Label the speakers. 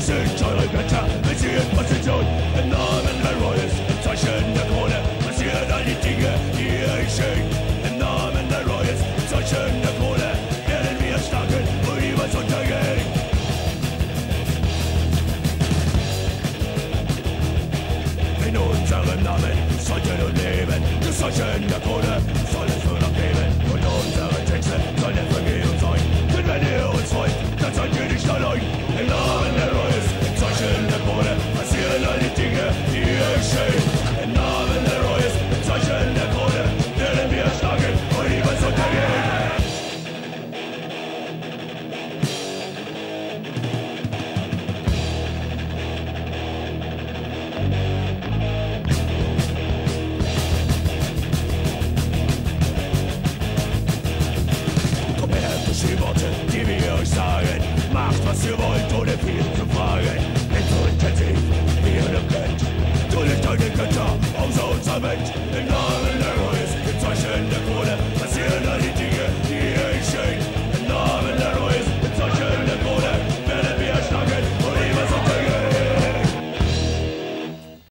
Speaker 1: Sie sind eure Götter, wenn sie in Position im Namen Herodes, im Zeichen der Krone, passieren all die Dinge, die ihr schenkt. Im Namen Herodes, im Zeichen der Krone, werden wir starken und niemals untergehen. In unserem Namen sollten und leben, du Zeichen der Krone.